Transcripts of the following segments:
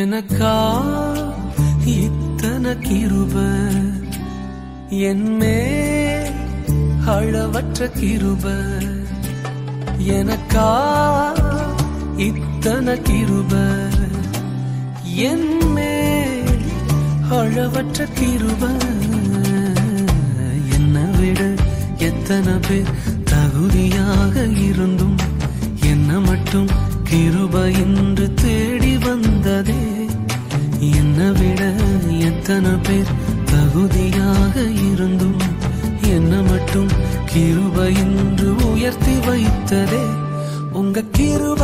எனக்கா இத்தனை கிருப என்மே அளவற்ற கிருப எனக்கா இத்தனை கிருப என்மே அளவற்ற கிருப என்ன விட எத்தனை பேர் தகுதியாக இருந்தும் என்ன மட்டும் கிருப என்று தேடி எத்தனை பேர் தகுதியாக இருந்தும் என்ன மட்டும் கிருப உயர்த்தி வைத்ததே. உங்க கிருப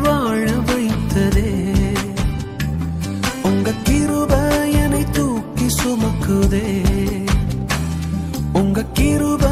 வாழ வைத்ததே. உங்க கிருப தூக்கி சுமக்குதே. உங்க கிருப